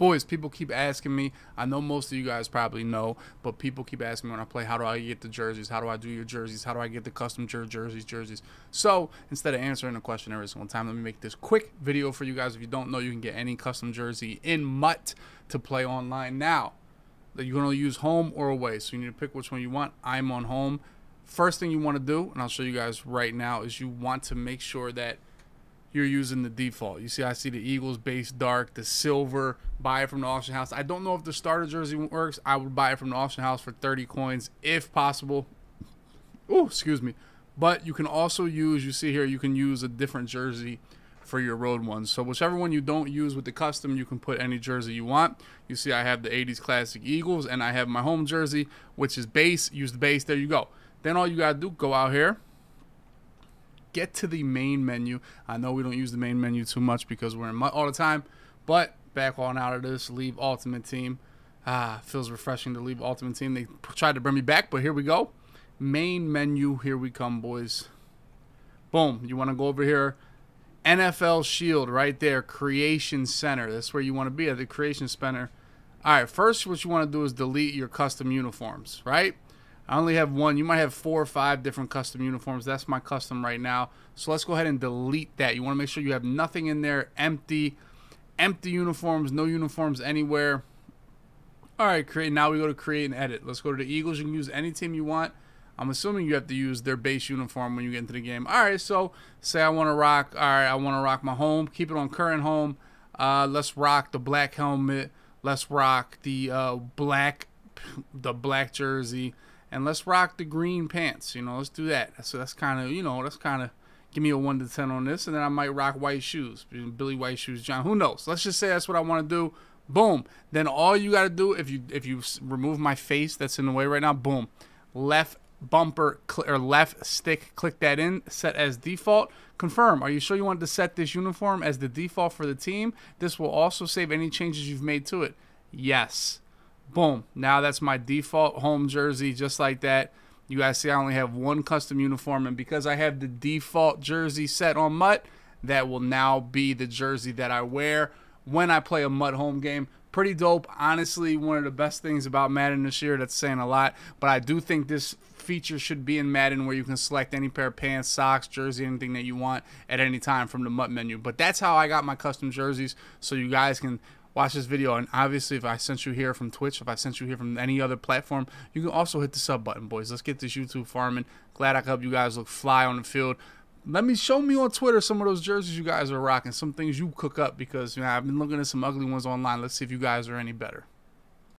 Boys, people keep asking me. I know most of you guys probably know, but people keep asking me when I play, how do I get the jerseys? How do I do your jerseys? How do I get the custom jer- jerseys, jerseys? So instead of answering the question every single time, let me make this quick video for you guys. If you don't know, you can get any custom jersey in MUT to play online now. That you can only use home or away, so you need to pick which one you want. I'm on home. First thing you want to do, and I'll show you guys right now, is you want to make sure that – you're using the default. You see, I see the Eagles base dark, the silver, buy it from the auction house. I don't know if the starter jersey works. I would buy it from the auction house for 30 coins if possible. Oh, excuse me. But you can also use, you see here, you can use a different jersey for your road ones. So whichever one you don't use with the custom, you can put any jersey you want. You see I have the 80s Classic Eagles and I have my home jersey, which is base. Use the base. There you go. Then all you got to do, go out here get to the main menu. I know we don't use the main menu too much because we're in all the time, but back on out of this, leave Ultimate Team. Ah, feels refreshing to leave Ultimate Team. They tried to bring me back, but here we go. Main menu, here we come, boys. Boom. You want to go over here. NFL Shield right there, Creation Center. That's where you want to be at the Creation Center. All right, first what you want to do is delete your custom uniforms, right? I only have one. You might have four or five different custom uniforms. That's my custom right now. So let's go ahead and delete that. You want to make sure you have nothing in there, empty, empty uniforms, no uniforms anywhere. All right, create. Now we go to create and edit. Let's go to the Eagles. You can use any team you want. I'm assuming you have to use their base uniform when you get into the game. All right, so say I want to rock. All right, I want to rock my home. Keep it on current home. Uh, let's rock the black helmet. Let's rock the uh, black, the black jersey and let's rock the green pants. You know, let's do that. So that's kind of, you know, that's kind of give me a one to ten on this, and then I might rock white shoes, Billy White shoes, John. Who knows? Let's just say that's what I want to do. Boom. Then all you got to do if you if you remove my face that's in the way right now, boom, left bumper or left stick, click that in, set as default. Confirm. Are you sure you want to set this uniform as the default for the team? This will also save any changes you've made to it. Yes. Boom. Now that's my default home jersey, just like that. You guys see I only have one custom uniform, and because I have the default jersey set on MUT, that will now be the jersey that I wear when I play a MUT home game. Pretty dope. Honestly, one of the best things about Madden this year. That's saying a lot, but I do think this feature should be in Madden where you can select any pair of pants, socks, jersey, anything that you want at any time from the MUT menu. But that's how I got my custom jerseys, so you guys can watch this video. And obviously, if I sent you here from Twitch, if I sent you here from any other platform, you can also hit the sub button, boys. Let's get this YouTube farming. Glad I could help you guys look fly on the field. Let me show me on Twitter some of those jerseys you guys are rocking, some things you cook up because you know, I've been looking at some ugly ones online. Let's see if you guys are any better.